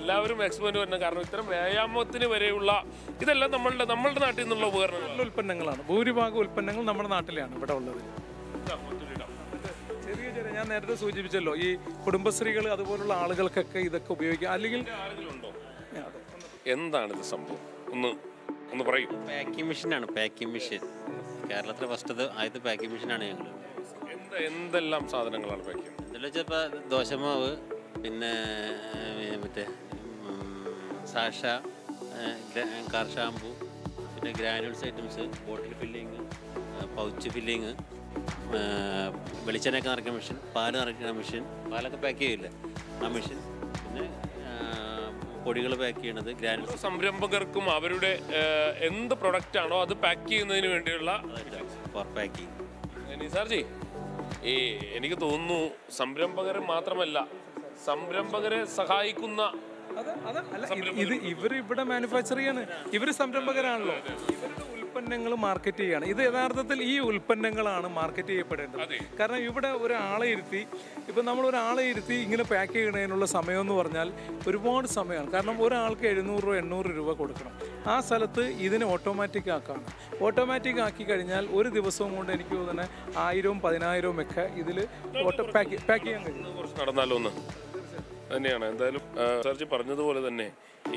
എല്ലാവരും എക്സ്പെൻഡ് വരണം. കാരണം ഇത്തരം വ്യായാമത്തിന് വരെയുള്ള ഇതെല്ലാം നമ്മളുടെ നമ്മളുടെ നാട്ടിൽ നിന്നുള്ള ഉപകരണങ്ങൾ ഉൽപ്പന്നങ്ങളാണ്. ഭൂരിഭാഗം ഉൽപ്പന്നങ്ങൾ നമ്മുടെ നാട്ടിലാണ് ഇവിടെ ഉള്ളത്. ചെറിയ ചെറിയ ഞാൻ നേരത്തെ സൂചിപ്പിച്ചല്ലോ ഈ കുടുംബശ്രീകൾ അതുപോലുള്ള ആളുകൾക്കൊക്കെ ഇതൊക്കെ ഉപയോഗിക്കാം. അല്ലെങ്കിൽ എന്താണിത് സംഭവം? ഒന്ന് ഒന്ന് പറയൂ. പാക്കിംഗ് മെഷീനാണ് പാക്കിംഗ് മെഷീൻ. കേരളത്തിലെ ഫസ്റ്റ് ആദ്യത്തെ പാക്കിംഗ് മെഷീനാണ് ഞങ്ങൾ എന്താ എന്തെല്ലാം സാധനങ്ങളാണ് പാക്കിംഗ്? വെച്ചാൽ ഇപ്പോൾ ദോശമാവ് പിന്നെ മറ്റേ സാഷ കാർ ഷാമ്പു പിന്നെ granules items bottle filling pouch filling വെളിച്ചെണ്ണയൊക്കെ നിറയ്ക്കുന്ന മെഷീൻ പാൽ നിറയ്ക്കുന്ന മെഷീൻ പാലൊക്കെ പാക്ക് ചെയ്യില്ലേ? ആ മെഷീൻ പിന്നെ പൊടികൾ പാക്ക് ചെയ്യണത് ഗ്രാനുവൽ സംരംഭകർക്കും അവരുടെ എന്ത് പ്രൊഡക്റ്റ് ആണോ അത് പാക്ക് ചെയ്യുന്നതിന് വേണ്ടിയുള്ള ഫോർ പാക്കിങ് നിസാർജി ഈ എനിക്ക് തോന്നുന്നു സംരംഭകർ മാത്രമല്ല സംരംഭകരെ സഹായിക്കുന്ന ഇത് ഇവർ ഇവിടെ മാനുഫാക്ചർ ചെയ്യാണ്. ഇവർ സംരംഭകരാണല്ലോ. ഇവരുടെ ഉൽപ്പന്നങ്ങൾ മാർക്കറ്റ് ചെയ്യാണ്. ഇത് യഥാർത്ഥത്തിൽ ഈ ഉൽപ്പന്നങ്ങളാണ് മാർക്കറ്റ് ചെയ്യപ്പെടേണ്ടത്. കാരണം ഇവിടെ ഒരാളെ ഇരുത്തി ഇപ്പം നമ്മൾ ഒരാളെ ഇരുത്തി ഇങ്ങനെ പാക്ക് ചെയ്യണതിനുള്ള സമയം എന്ന് പറഞ്ഞാൽ ഒരുപാട് സമയമാണ്. കാരണം ഒരാൾക്ക് എഴുന്നൂറ് രൂപ എണ്ണൂറ് രൂപ കൊടുക്കണം. ആ സ്ഥലത്ത് ഇതിനെ ഓട്ടോമാറ്റിക് ആക്കാണ്. ഓട്ടോമാറ്റിക് ആക്കി കഴിഞ്ഞാൽ ഒരു ദിവസവും കൊണ്ട് എനിക്ക് തോന്നുന്നത് ആയിരവും പതിനായിരവും ഒക്കെ ഇതിൽ ഓട്ടോ പാക്ക് പാക്ക് ചെയ്യാൻ കഴിയും. കുറച്ച് നടന്നാലോ ഒന്ന്? തന്നെയാണ്. എന്തായാലും സാർജി പറഞ്ഞതുപോലെ തന്നെ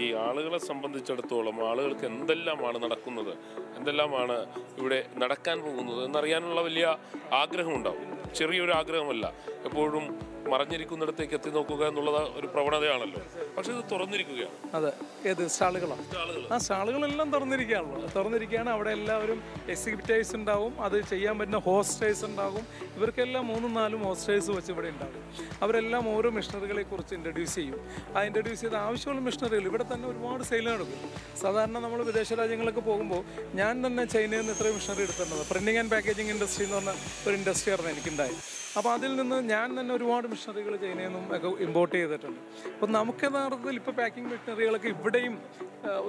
ഈ ആളുകളെ സംബന്ധിച്ചിടത്തോളം ആളുകൾക്ക് എന്തെല്ലാമാണ് നടക്കുന്നത് എന്തെല്ലാമാണ് ഇവിടെ നടക്കാൻ പോകുന്നത് എന്നറിയാനുള്ള വലിയ ആഗ്രഹമുണ്ടാവും. ചെറിയൊരു ആഗ്രഹമല്ല. എപ്പോഴും മറഞ്ഞിരിക്കുന്നിടത്തേക്ക് എത്തി നോക്കുക എന്നുള്ളത് ഒരു പ്രവണതയാണല്ലോ. പക്ഷെ ഇത് തുറന്നിരിക്കുകയാണ്. അതെ. ഏത്? സ്റ്റാളുകളാണ്. ആ സ്റ്റാളുകളെല്ലാം തുറന്നിരിക്കുകയാണല്ലോ തുറന്നിരിക്കുകയാണ്. അവിടെ എല്ലാവരും എക്സിബിറ്റേഴ്സ് ഉണ്ടാവും. അത് ചെയ്യാൻ പറ്റുന്ന ഹോസ്റ്റേഴ്സ് ഉണ്ടാകും ഇവർക്കെല്ലാം മൂന്നും നാലും ഹോസ്റ്റേഴ്സ് വെച്ച് ഇവിടെ ഉണ്ടാകും അവരെല്ലാം ഓരോ മിഷണറികളെ കുറിച്ച് ഇൻട്രൊഡ്യൂസ് ചെയ്യും. ആ ഇൻട്രൊഡ്യൂസ് ചെയ്ത ആവശ്യമുള്ള മിഷണറികൾ ഇവിടെ തന്നെ ഒരുപാട് സെയിൽ നടക്കും. സാധാരണ നമ്മൾ വിദേശ രാജ്യങ്ങളൊക്കെ പോകുമ്പോൾ ഞാൻ തന്നെ ചൈനയിൽ നിന്ന് ഇത്രയും മിഷണറി എടുത്തിട്ടുണ്ട് പ്രിന്റിങ് ആൻഡ് പാക്കേജിംഗ് ഇൻഡസ്ട്രി എന്ന് പറഞ്ഞ ഒരു ഇൻഡസ്ട്രി ആയിരുന്നു എനിക്കുണ്ടായി അപ്പോൾ അതിൽ നിന്ന് ഞാൻ തന്നെ ഒരുപാട് മിഷനറികൾ ചൈനയിൽ നിന്നും ഒക്കെ ഇമ്പോർട്ട് ചെയ്തിട്ടുണ്ട്. അപ്പോൾ നമുക്ക് യഥാർത്ഥത്തിൽ ഇപ്പോൾ പാക്കിംഗ് മെഷീനറികളൊക്കെ ഇവിടെയും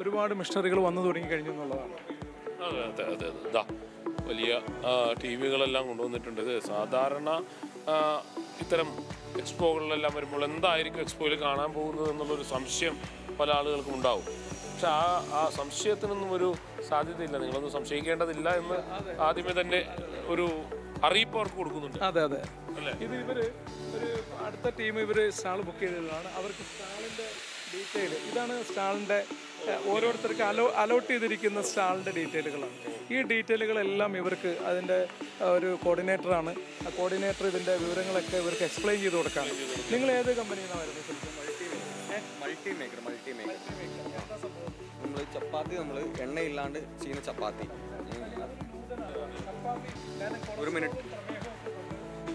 ഒരുപാട് മിഷനറികൾ വന്നു തുടങ്ങി കഴിഞ്ഞു എന്നുള്ളതാണ്. അതെ അതെ അതെ അതെ. വലിയ ടി വികളെല്ലാം കൊണ്ടുവന്നിട്ടുണ്ട്. ഇത് സാധാരണ ഇത്തരം എക്സ്പോകളിലെല്ലാം വരുമ്പോൾ എന്തായിരിക്കും എക്സ്പോയിൽ കാണാൻ പോകുന്നത് എന്നുള്ളൊരു സംശയം പല ആളുകൾക്കും ഉണ്ടാവും. പക്ഷെ ആ ആ സംശയത്തിനൊന്നും ഒരു സാധ്യതയില്ല. നിങ്ങളൊന്നും സംശയിക്കേണ്ടതില്ല എന്ന് ആദ്യമേ തന്നെ ഒരു അറിയിപ്പ് അവർക്ക് കൊടുക്കുന്നുണ്ട്. അതെ അതെ. ഇത് ഇവർ ഒരു അടുത്ത ടീം ഇവർ സ്റ്റാൾ ബുക്ക് ചെയ്തതാണ്. അവർക്ക് സ്റ്റാളിന്റെ ഡീറ്റെയിൽ ഇതാണ് സ്റ്റാളിന്റെ ഓരോരുത്തർക്ക് അലോ അലോട്ട് ചെയ്തിരിക്കുന്ന സ്റ്റാളിന്റെ ഡീറ്റെയിലുകളാണ് ഈ ഡീറ്റെയിലുകളെല്ലാം ഇവർക്ക് അതിന്റെ ഒരു കോർഡിനേറ്ററാണ് ആ കോർഡിനേറ്റർ ഇതിന്റെ വിവരങ്ങളൊക്കെ ഇവർക്ക് എക്സ്പ്ലെയിൻ ചെയ്ത് കൊടുക്കാണ്. നിങ്ങൾ ഏത് കമ്പനിയിലാണ് മേക്കർ മൾട്ടി മേക്കർ നമ്മൾ ചപ്പാത്തി നമ്മൾ എണ്ണയില്ലാണ്ട് ചെയ്യുന്ന ചപ്പാത്തി. ഒരു മിനിറ്റ്.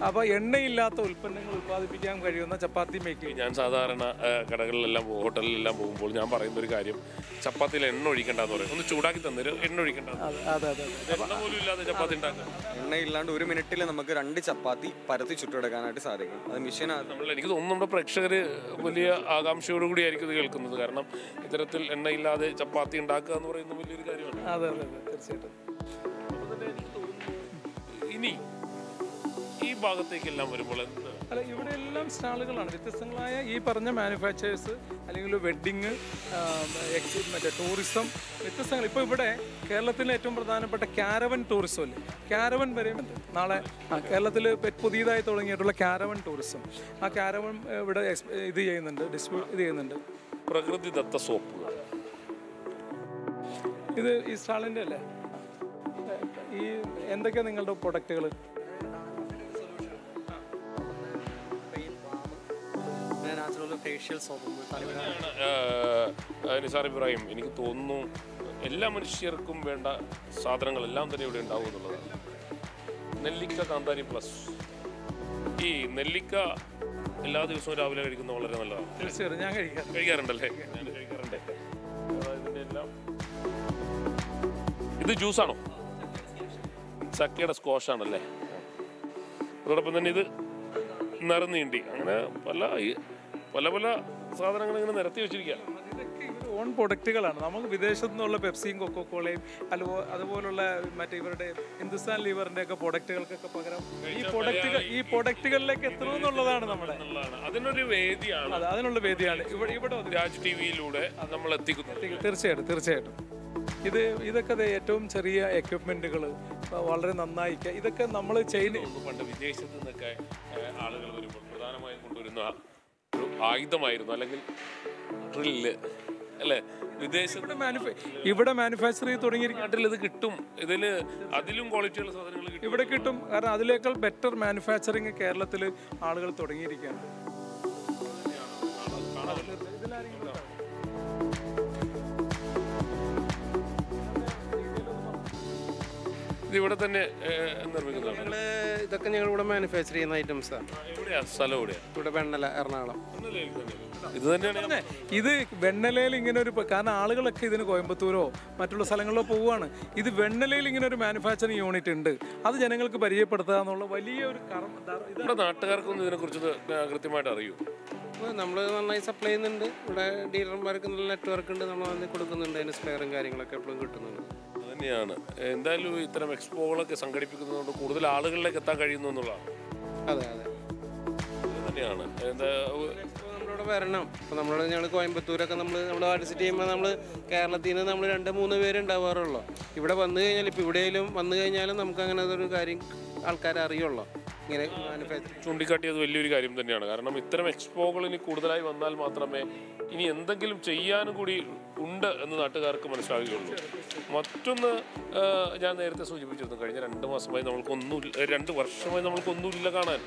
അപ്പോൾ എണ്ണയില്ലാത്ത ഉൽപ്പന്നങ്ങൾ ഉൽപ്പാദിപ്പിക്കാൻ കഴിയുന്ന ചപ്പാത്തി മേക്കിംഗ് ഞാൻ സാധാരണ കടകളിലെല്ലാം ഹോട്ടലിലെല്ലാം പോകുമ്പോൾ ഞാൻ പറയുന്ന ഒരു കാര്യം ചപ്പാത്തിയിൽ എണ്ണ ഒഴിക്കണ്ടെന്ന് പറയും. ഒന്ന് ചൂടാക്കി തന്നൊരു എണ്ണ ഒഴിക്കണ്ട അതെ അതെ എണ്ണ ഇല്ലാതെ ചപ്പാത്തി ഉണ്ടാക്കാം എണ്ണയില്ലാണ്ട് ഒരു മിനിറ്റിൽ നമുക്ക് രണ്ട് ചപ്പാത്തി പരത്തി ചുട്ടെടുക്കാനായിട്ട് സാധിക്കും. അത് മിഷീൻ നമ്മൾ എനിക്ക് തോന്നുന്നു നമ്മുടെ പ്രേക്ഷകർ വലിയ ആകാംക്ഷയോടുകൂടി ആയിരിക്കും ഇത് കേൾക്കുന്നത്. കാരണം ഇത്തരത്തിൽ എണ്ണയില്ലാതെ ചപ്പാത്തി ഉണ്ടാക്കുക എന്ന് പറയുന്നത് വലിയൊരു കാര്യമാണ്. അതെ അതെ അതെ. തീർച്ചയായിട്ടും. ഭാഗത്തേക്കെല്ലാം വരുമ്പോൾ അല്ല ഇവിടെ എല്ലാം സ്റ്റാളുകളാണ്. വ്യത്യസ്തങ്ങളായ ഈ പറഞ്ഞ മാനുഫാക്ചേഴ്സ് അല്ലെങ്കിൽ വെഡ്ഡിങ് മറ്റേ ടൂറിസം വ്യത്യസ്തങ്ങൾ. ഇപ്പോൾ ഇവിടെ കേരളത്തിലെ ഏറ്റവും പ്രധാനപ്പെട്ട ക്യാരവൻ ടൂറിസം അല്ലേ? ക്യാരവൻ വരെയുണ്ട് നാളെ കേരളത്തിൽ പുതിയതായി തുടങ്ങിയിട്ടുള്ള ക്യാരവൻ ടൂറിസം ആ ക്യാരവൻ ഇവിടെ ഇത് ചെയ്യുന്നുണ്ട് ഡിസ്ട്രിബ്യൂട്ട് ഇത് ചെയ്യുന്നുണ്ട്. പ്രകൃതിദത്ത സോപ്പുകൾ. ഇത് ഈ സ്റ്റാളിന്റെ അല്ലേ? ഈ എന്തൊക്കെയാണ് നിങ്ങളുടെ പ്രൊഡക്റ്റുകൾ നിസാർ ഇബ്രാഹിം. എനിക്ക് തോന്നുന്നു എല്ലാ മനുഷ്യർക്കും വേണ്ട സാധനങ്ങളെല്ലാം തന്നെ ഇവിടെ ഉണ്ടാവും എന്നുള്ളതാണ്. നെല്ലിക്ക കാന്താരി പ്ലസ് ഈ നെല്ലിക്ക എല്ലാ ദിവസവും രാവിലെ കഴിക്കുന്നത് വളരെ നല്ലതാണ്. തീർച്ചയായിട്ടും ഞാൻ കഴിക്കാം കഴിക്കാറുണ്ടല്ലേ? ഞാൻ കഴിക്കാറുണ്ട്. അതായത് എല്ലാം ഇത് ജ്യൂസാണോ ചക്കയുടെ സ്കോഷാണല്ലേ അതോടൊപ്പം തന്നെ ഇത് നിറനീണ്ടി അങ്ങനെ പല പല പല സാധനങ്ങൾ ഇങ്ങനെ നിരത്തി വെച്ചിരിക്കുക ഓൺ പ്രൊഡക്റ്റുകളാണ് നമ്മൾ വിദേശത്തു നിന്നുള്ള പെപ്സിയും കൊക്കോക്കോളയും അല്ലോ അതുപോലുള്ള മറ്റേ ഇവരുടെ ഹിന്ദുസ്ഥാൻ ലീവറിന്റെ ഒക്കെ പ്രൊഡക്റ്റുകൾക്കൊക്കെ പകരം ഈ പ്രൊഡക്റ്റുകൾ ഈ പ്രൊഡക്റ്റുകളിലേക്ക് എത്തണമെന്നുള്ളതാണ് നമ്മുടെ അതിനൊരു വേദിയാണ്. അതെ അതിനുള്ള വേദിയാണ്. ഇവിടെ ഇവിടെ രാജ് ടി വിയിലൂടെ നമ്മൾ എത്തിക്കുന്നു തീർച്ചയായിട്ടും തീർച്ചയായിട്ടും. ഇത് ഇതൊക്കെ ഏറ്റവും ചെറിയ എക്വിപ്മെന്റുകൾ വളരെ നന്നായി ഇതൊക്കെ നമ്മൾ ചെയ്യുന്നു പണ്ട് വിദേശത്ത് നിന്നൊക്കെ ആളുകൾ വരുമ്പോൾ പ്രധാനമായും കൊണ്ടുവരുന്ന ആയുധമായിരുന്നു അല്ലെങ്കിൽ ഡ്രില്ല് അല്ലേ? വിദേശത്ത് മാനുഫാ ഇവിടെ മാനുഫാക്ചർ ചെയ്ത് തുടങ്ങിയ നാട്ടിൽ ഇത് കിട്ടും. ഇതിൽ അതിലും ക്വാളിറ്റിയുള്ള സാധനങ്ങൾ ഇവിടെ കിട്ടും. കാരണം അതിലേക്കാൾ ബെറ്റർ മാനുഫാക്ചറിങ് കേരളത്തിൽ ആളുകൾ തുടങ്ങിയിരിക്കുകയാണ്. ഇത് ഇവിടെ തന്നെ നിർമ്മിക്കുന്നതാണ് ഞങ്ങൾ ഇതൊക്കെ ഞങ്ങൾ ഇവിടെ മാനുഫാക്ചർ ചെയ്യുന്ന ഐറ്റംസാണ് എവിടെയാ സ്ഥലം എവിടെയാ ഇവിടെ വെണ്ണല എറണാകുളം. ഇത് തന്നെയാണ് ഇത് വെണ്ണലയിൽ ഇങ്ങനെ ഒരു കാരണം ആളുകളൊക്കെ ഇതിന് കോയമ്പത്തൂരോ മറ്റുള്ള സ്ഥലങ്ങളിലോ പോവുകയാണ്. ഇത് വെണ്ണലയിൽ ഇങ്ങനെ ഒരു മാനുഫാക്ചറിങ് യൂണിറ്റ് ഉണ്ട്. അത് ജനങ്ങൾക്ക് പരിചയപ്പെടുത്തുക എന്നുള്ള വലിയ ഒരു നമ്മുടെ നാട്ടുകാർക്കൊന്നും ഇതിനെക്കുറിച്ച് കൃത്യമായിട്ട് അറിയൂ. നമ്മൾ നന്നായി സപ്ലൈ ചെയ്യുന്നുണ്ട്. ഇവിടെ ഡീലർമാർക്ക് നല്ല നെറ്റ്വർക്ക് ഉണ്ട്. നമ്മൾ വന്ന് കൊടുക്കുന്നുണ്ട്. അതിന് സ്പെയറും കാര്യങ്ങളൊക്കെ എപ്പോഴും കിട്ടുന്നുണ്ട്. തന്നെയാണ്. എന്തായാലും ഇത്തരം എക്സ്പോകളൊക്കെ സംഘടിപ്പിക്കുന്നതുകൊണ്ട് കൂടുതൽ ആളുകളിലേക്ക് എത്താൻ കഴിയുന്നു എന്നുള്ളതാണ്. അതെ അതെ. തന്നെയാണ്. എന്താ വരണം. നമ്മൾ ഞങ്ങൾ കോയമ്പത്തൂരൊക്കെ നമ്മൾ നമ്മൾ വിസിറ്റ് ചെയ്യുമ്പോൾ നമ്മൾ കേരളത്തിൽ നിന്ന് നമ്മൾ രണ്ട് മൂന്ന് പേര് ഉണ്ടാവാറുള്ളൂ. ഇവിടെ വന്നു കഴിഞ്ഞാൽ ഇപ്പോൾ ഇവിടെയും വന്നു കഴിഞ്ഞാലും നമുക്ക് അങ്ങനെ അതൊരു കാര്യം ആൾക്കാരെ അറിയുള്ളൂ ഇങ്ങനെ ചൂണ്ടിക്കാട്ടിയത് വലിയൊരു കാര്യം തന്നെയാണ്. കാരണം ഇത്തരം എക്സ്പോകൾ ഇനി കൂടുതലായി വന്നാൽ മാത്രമേ ഇനി എന്തെങ്കിലും ചെയ്യാനും കൂടി ഉണ്ട് എന്ന് നാട്ടുകാർക്ക് മനസ്സിലാവുകയുള്ളൂ. മറ്റൊന്ന് ഞാൻ നേരത്തെ സൂചിപ്പിച്ചിരുന്നു കഴിഞ്ഞ രണ്ട് മാസമായി നമ്മൾക്കൊന്നും രണ്ട് വർഷമായി നമ്മൾക്കൊന്നുമില്ല കാണാൻ.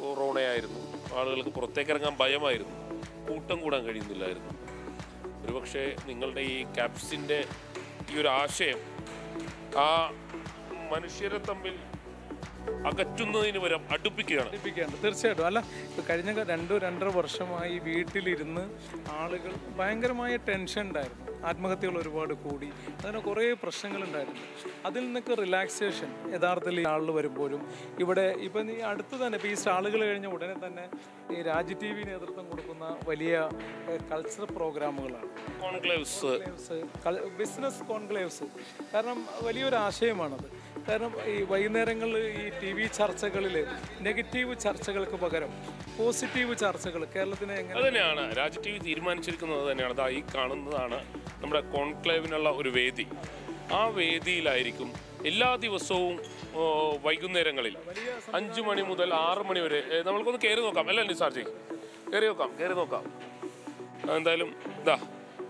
കൊറോണയായിരുന്നു. ആളുകൾക്ക് പുറത്തേക്ക് ഇറങ്ങാൻ ഭയമായിരുന്നു. കൂട്ടം കൂടാൻ കഴിയുന്നില്ലായിരുന്നു. ഒരുപക്ഷെ നിങ്ങളുടെ ഈ ക്യാപ്സിന്റെ ഈ ഒരു ആശയം ആ മനുഷ്യരെ തമ്മിൽ അകറ്റുന്നതിന് വരെ അടുപ്പിക്കുകയാണ്. തീർച്ചയായിട്ടും. അല്ല ഇപ്പൊ കഴിഞ്ഞ രണ്ടോ രണ്ടര വർഷമായി വീട്ടിലിരുന്ന് ആളുകൾ ഭയങ്കരമായ ടെൻഷൻ ഉണ്ടായിരുന്നു. ആത്മഹത്യകൾ ഒരുപാട് കൂടി. അങ്ങനെ കുറേ പ്രശ്നങ്ങളുണ്ടായിരുന്നു. അതിൽ നിന്നൊക്കെ റിലാക്സേഷൻ യഥാർത്ഥത്തിൽ ഈ ആളിൽ വരുമ്പോഴും ഇവിടെ ഇപ്പം നീ അടുത്ത് തന്നെ ഇപ്പോൾ ഈ സ്റ്റാളുകൾ കഴിഞ്ഞ ഉടനെ തന്നെ ഈ രാജ് ടി വി നേതൃത്വം കൊടുക്കുന്ന വലിയ കൾച്ചർ പ്രോഗ്രാമുകളാണ് കോൺക്ലേവ്സ് ബിസിനസ് കോൺക്ലേവ്സ് കാരണം വലിയൊരു ആശയമാണത്. കാരണം ഈ വൈകുന്നേരങ്ങളിൽ ഈ ടി വി ചർച്ചകളിൽ നെഗറ്റീവ് ചർച്ചകൾക്ക് പകരം പോസിറ്റീവ് ചർച്ചകൾ കേരളത്തിന് എങ്ങനെ തന്നെയാണ്. രാജ് ടി വി തീരുമാനിച്ചിരിക്കുന്നത് തന്നെയാണ്. അതാ ഈ കാണുന്നതാണ് നമ്മുടെ കോൺക്ലേവിനുള്ള ഒരു വേദി. ആ വേദിയിലായിരിക്കും എല്ലാ ദിവസവും വൈകുന്നേരങ്ങളിൽ അഞ്ചു മണി മുതൽ ആറ് മണി വരെ നമ്മൾക്കൊന്ന് കയറി നോക്കാം. അല്ലേ നിസാർജി കയറി നോക്കാം കയറി നോക്കാം. എന്തായാലും ഇതാ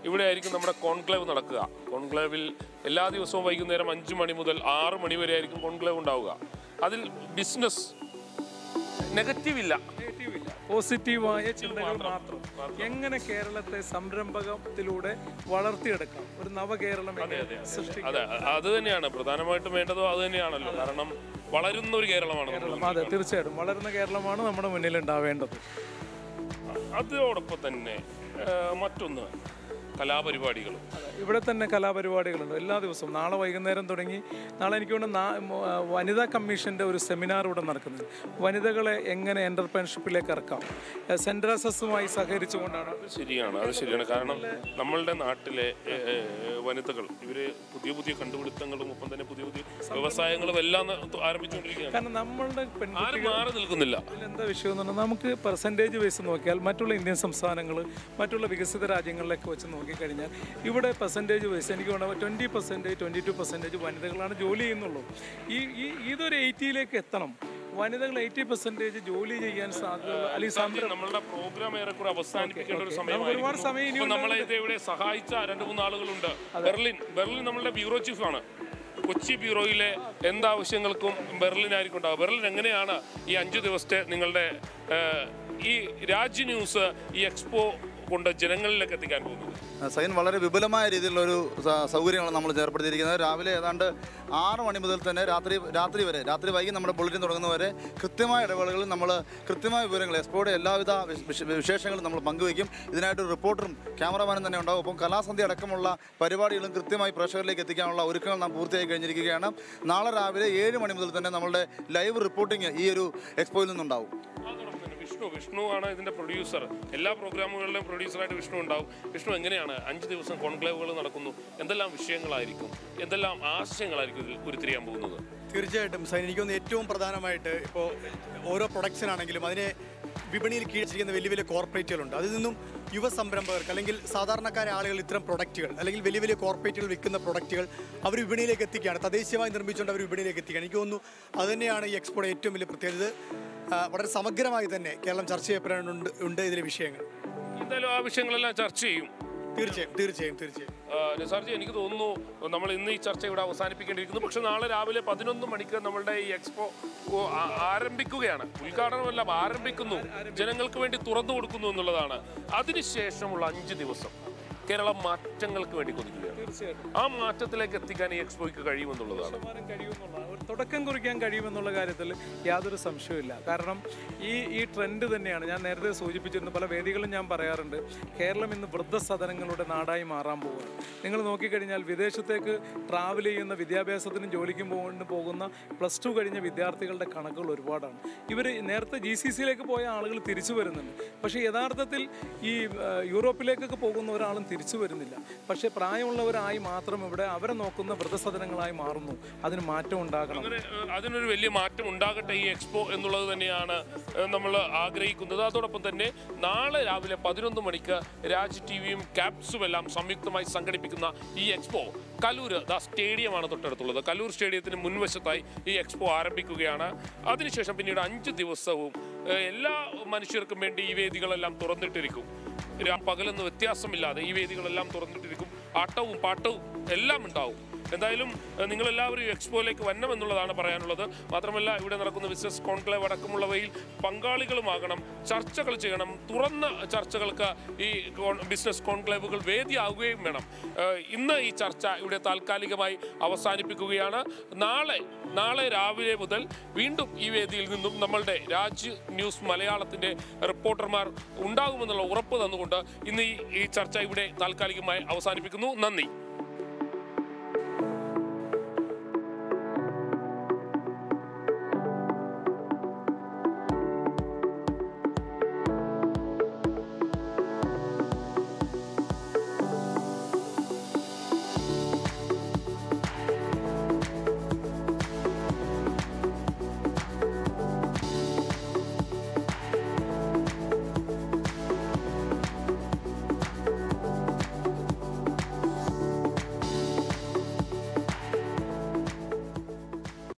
ഇവിടെ ആയിരിക്കും നമ്മുടെ കോൺക്ലേവ് നടക്കുക. കോൺക്ലേവിൽ എല്ലാ ദിവസവും വൈകുന്നേരം അഞ്ചു മണി മുതൽ ആറ് മണി വരെ ആയിരിക്കും കോൺക്ലേവ് ഉണ്ടാവുക. അതിൽ ബിസിനസ് നെഗറ്റീവ് ഇല്ല. പോസിറ്റീവായ ചിന്തകൾ മാത്രം. എങ്ങനെ കേരളത്തെ സംരംഭകത്തിലൂടെ വളർത്തിയെടുക്കാം? ഒരു നവകേരളം അതെ അത് തന്നെയാണ്. പ്രധാനമായിട്ടും വേണ്ടതോ അത് തന്നെയാണല്ലോ. കാരണം വളരുന്ന ഒരു കേരളമാണ് അതെ തീർച്ചയായിട്ടും. വളരുന്ന കേരളമാണ് നമ്മുടെ മുന്നിൽ ഉണ്ടാവേണ്ടത് അതോടൊപ്പം തന്നെ മറ്റൊന്ന്. കലാപരിപാടികൾ. ഇവിടെ തന്നെ കലാപരിപാടികളുണ്ട്. എല്ലാ ദിവസവും. നാളെ വൈകുന്നേരം തുടങ്ങി നാളെ എനിക്ക് ആ, വനിതാ കമ്മീഷന്റെ ഒരു സെമിനാർ ഇവിടെ നടക്കുന്നത് വനിതകളെ എങ്ങനെ എന്റർപ്രനർഷിപ്പിലേക്ക് ഇറക്കാം? സെൻട്രാസസുമായി സഹകരിച്ചുകൊണ്ടാണ്. ശരിയാണ്. അത് ശരിയാണ്. കാരണം നമ്മളുടെ നാട്ടിലെ വനിതകൾ ഇവർ പുതിയ പുതിയ കണ്ടുപിടുത്തങ്ങളും ഒപ്പം തന്നെ പുതിയ പുതിയ വ്യവസായങ്ങളും എല്ലാം ആരംഭിച്ചുകൊണ്ടിരിക്കുകയാണ്. കാരണം നമ്മളുടെ ആരും മാറി നിൽക്കുന്നില്ല. എന്താ വിഷയം എന്ന് പറഞ്ഞാൽ നമുക്ക് പെർസെന്റേജ് വൈസ് നോക്കിയാൽ മറ്റുള്ള ഇന്ത്യൻ സംസ്ഥാനങ്ങൾ മറ്റുള്ള വികസിത രാജ്യങ്ങളിലൊക്കെ വെച്ച് നോക്കിക്കഴിഞ്ഞാൽ ഇവിടെ പെർസെന്റേജ് വൈസ് എനിക്ക് തോന്നുന്നത് twenty percentage twenty two percentage വനിതകളാണ് ജോലി ചെയ്യുന്നുള്ളൂ. ഈ ഈ ഇതൊരു എയ്റ്റിയിലേക്ക് എത്തണം. വനിതകൾ എയ്റ്റി പെർസെന്റേജ് ജോലി ചെയ്യാൻ സാധ്യതയുള്ള അല്ലെങ്കിൽ നമ്മളുടെ പ്രോഗ്രാം ഏറെക്കുറെ അവസാനിപ്പിക്കേണ്ട ഒരു ഒരുപാട് സമയം നമ്മളെ ഇവിടെ സഹായിച്ച രണ്ട് മൂന്ന് ആളുകളുണ്ട്. ബെർലിൻ. ബെർലിൻ നമ്മളുടെ ബ്യൂറോ ചീഫാണ്. കൊച്ചി ബ്യൂറോയിലെ എന്താവശ്യങ്ങൾക്കും ബെർലിനായിരിക്കും ഉണ്ടാവുക. ബെർലിൻ എങ്ങനെയാണ് ഈ അഞ്ച് ദിവസത്തെ നിങ്ങളുടെ ഈ രാജ്യ ന്യൂസ് ഈ എക്സ്പോ കൊണ്ട് ജനങ്ങളിലേക്ക് എത്തിക്കാൻ പോകുന്നത്? സൈൻ വളരെ വിപുലമായ രീതിയിലുള്ള ഒരു സ- സൗകര്യമാണ് നമ്മൾ ഏർപ്പെടുത്തിയിരിക്കുന്നത്. രാവിലെ ഏതാണ്ട് ആറ് മണി മുതൽ തന്നെ രാത്രി രാത്രി വരെ രാത്രി വൈകി നമ്മുടെ ബുള്ളറ്റിൻ തുടങ്ങുന്നവരെ കൃത്യമായ ഇടവേളകളിൽ നമ്മൾ കൃത്യമായ വിവരങ്ങൾ എക്സ്പോയുടെ എല്ലാവിധ വിശ- വിശ- വിശേഷങ്ങളും നമ്മൾ പങ്കുവയ്ക്കും. ഇതിനായിട്ട് ഒരു റിപ്പോർട്ടറും ക്യാമറമാനും തന്നെ ഉണ്ടാവും. അപ്പം കലാസന്ധ്യ അടക്കമുള്ള പരിപാടികളും കൃത്യമായി പ്രേക്ഷകരിലേക്ക് എത്തിക്കാനുള്ള ഒരുക്കങ്ങൾ നാം പൂർത്തിയായി കഴിഞ്ഞിരിക്കുകയാണ്. നാളെ രാവിലെ ഏഴ് മണി മുതൽ തന്നെ നമ്മളുടെ ലൈവ് റിപ്പോർട്ടിംഗ് ഈ ഒരു എക്സ്പോയിൽ നിന്നുണ്ടാവും. വിഷ്ണു. വിഷ്ണു ആണ് ഇതിന്റെ പ്രൊഡ്യൂസർ എല്ലാ പ്രോഗ്രാമുകളിലും പ്രൊഡ്യൂസറായിട്ട് വിഷ്ണു ഉണ്ടാവും. വിഷ്ണു എങ്ങനെയാണ് അഞ്ച് ദിവസം കോൺക്ലേവുകൾ നടക്കുന്നു? എന്തെല്ലാം വിഷയങ്ങളായിരിക്കും? എന്തെല്ലാം ആശയങ്ങളായിരിക്കും ഇതിൽ ഉരുത്തിരിയാൻ പോകുന്നത്? തീർച്ചയായിട്ടും സൈൻ. എനിക്കൊന്ന് ഏറ്റവും പ്രധാനമായിട്ട് ഇപ്പോൾ ഓരോ പ്രൊഡക്ഷൻ ആണെങ്കിലും അതിനെ വിപണിയിൽ കീഴിച്ചിരിക്കുന്ന വലിയ വലിയ കോർപ്പറേറ്റുകളുണ്ട് അതിൽ നിന്നും യുവ സംരംഭകർക്ക് അല്ലെങ്കിൽ സാധാരണക്കാരായ ആളുകൾ ഇത്തരം പ്രൊഡക്റ്റുകൾ അല്ലെങ്കിൽ വലിയ വലിയ കോർപ്പറേറ്റുകൾ വിൽക്കുന്ന പ്രൊഡക്റ്റുകൾ അവർ വിപണിയിലേക്ക് എത്തിക്കുകയാണ്. തദ്ദേശീയമായി നിർമ്മിച്ചുകൊണ്ട് അവർ വിപണിയിലേക്ക് എത്തിക്കുകയാണ്. എനിക്ക് തോന്നുന്നു അതുതന്നെയാണ് ഈ എക്സ്പോയുടെ ഏറ്റവും വലിയ പ്രത്യേകത. വളരെ സമഗ്രമായി തന്നെ കേരളം ചർച്ച ചെയ്യപ്പെടാനുണ്ട് ഉണ്ട് ഇതിലെ വിഷയങ്ങൾ. എന്തായാലും ആ വിഷയങ്ങളെല്ലാം ചർച്ച ചെയ്യും. തീർച്ചയായും തീർച്ചയായും തീർച്ചയായും. നിസാർജി എനിക്ക് തോന്നുന്നു നമ്മൾ ഇന്ന് ഈ ചർച്ച ഇവിടെ അവസാനിപ്പിക്കേണ്ടിയിരിക്കുന്നു. പക്ഷെ നാളെ രാവിലെ പതിനൊന്ന് മണിക്ക് നമ്മളുടെ ഈ എക്സ്പോ ആരംഭിക്കുകയാണ്. ഉദ്ഘാടനമെല്ലാം ആരംഭിക്കുന്നു. ജനങ്ങൾക്ക് വേണ്ടി തുറന്നു കൊടുക്കുന്നു എന്നുള്ളതാണ്. അതിനുശേഷമുള്ള അഞ്ച് ദിവസം കേരളം മാറ്റങ്ങൾക്ക് വേണ്ടി കൊതിക്കുകയാണ്. ആ മാറ്റത്തിലേക്ക് എത്തിക്കാൻ ഈ എക്സ്പോയ്ക്ക് കഴിയുമെന്നുള്ളതാണ്. ശതമാനം കഴിയുമെന്നുള്ള ഒരു തുടക്കം കുറിക്കാൻ കഴിയുമെന്നുള്ള കാര്യത്തിൽ യാതൊരു സംശയമില്ല കാരണം ഈ ഈ ട്രെൻഡ് തന്നെയാണ്. ഞാൻ നേരത്തെ സൂചിപ്പിച്ചിരുന്നു പല വേദികളും ഞാൻ പറയാറുണ്ട് കേരളം ഇന്ന് വൃദ്ധസദനങ്ങളുടെ നാടായി മാറാൻ പോകുന്നു നിങ്ങൾ നോക്കിക്കഴിഞ്ഞാൽ വിദേശത്തേക്ക് ട്രാവൽ ചെയ്യുന്ന വിദ്യാഭ്യാസത്തിനും ജോലിക്കും പോകൊണ്ട് പോകുന്ന പ്ലസ് ടു കഴിഞ്ഞ വിദ്യാർത്ഥികളുടെ കണക്കുകൾ ഒരുപാടാണ്. ഇവർ നേരത്തെ ജി സി സിയിലേക്ക് പോയ ആളുകൾ തിരിച്ചു വരുന്നുണ്ട്. പക്ഷേ യഥാർത്ഥത്തിൽ ഈ യൂറോപ്പിലേക്കൊക്കെ പോകുന്ന ഒരാളും തിരിച്ചു വരുന്നില്ല. പക്ഷേ പ്രായമുള്ളവരായി മാത്രം ഇവിടെ അവരെ നോക്കുന്ന വൃദ്ധസദനങ്ങളായി മാറുന്നു. അതിന് മാറ്റം ഉണ്ടാകണം. ഏഹ്, അതിനൊരു വലിയ മാറ്റം ഉണ്ടാകട്ടെ ഈ എക്സ്പോ എന്നുള്ളത് തന്നെയാണ് നമ്മൾ ആഗ്രഹിക്കുന്നത്. അതോടൊപ്പം തന്നെ നാളെ രാവിലെ പതിനൊന്ന് മണിക്ക് രാജ് ടി വിയും ക്യാപ്സും എല്ലാം സംയുക്തമായി സംഘടിപ്പിക്കുന്ന ഈ എക്സ്പോ കലൂർ ദ സ്റ്റേഡിയമാണ് തൊട്ടടുത്തുള്ളത്. കലൂർ സ്റ്റേഡിയത്തിന് മുൻവശത്തായി ഈ എക്സ്പോ ആരംഭിക്കുകയാണ്. അതിനുശേഷം പിന്നീട് അഞ്ച് ദിവസവും എല്ലാ മനുഷ്യർക്കും വേണ്ടി ഈ വേദികളെല്ലാം തുറന്നിട്ടിരിക്കും. പകലെന്ന് വ്യത്യാസമില്ലാതെ ഈ വേദികളെല്ലാം തുറന്നിട്ടിരിക്കും. ആട്ടവും പാട്ടവും എല്ലാം ഉണ്ടാവും. എന്തായാലും നിങ്ങളെല്ലാവരും എക്സ്പോയിലേക്ക് വരണമെന്നുള്ളതാണ് പറയാനുള്ളത്. മാത്രമല്ല ഇവിടെ നടക്കുന്ന ബിസിനസ് കോൺക്ലേവ് അടക്കമുള്ളവയിൽ പങ്കാളികളുമാകണം ചർച്ചകൾ ചെയ്യണം തുറന്ന ചർച്ചകൾക്ക് ഈ ബിസിനസ് കോൺക്ലേവുകൾ വേദിയാവുകയും വേണം. ഇന്ന് ഈ ചർച്ച ഇവിടെ താൽക്കാലികമായി അവസാനിപ്പിക്കുകയാണ്. നാളെ നാളെ രാവിലെ മുതൽ വീണ്ടും ഈ വേദിയിൽ നിന്നും നമ്മളുടെ രാജ് ന്യൂസ് മലയാളത്തിന്റെ റിപ്പോർട്ടർമാർ ഉണ്ടാകുമെന്നുള്ള ഉറപ്പ് തന്നുകൊണ്ട് ഇന്ന് ഈ ചർച്ച ഇവിടെ താൽക്കാലികമായി അവസാനിപ്പിക്കുന്നു. നന്ദി.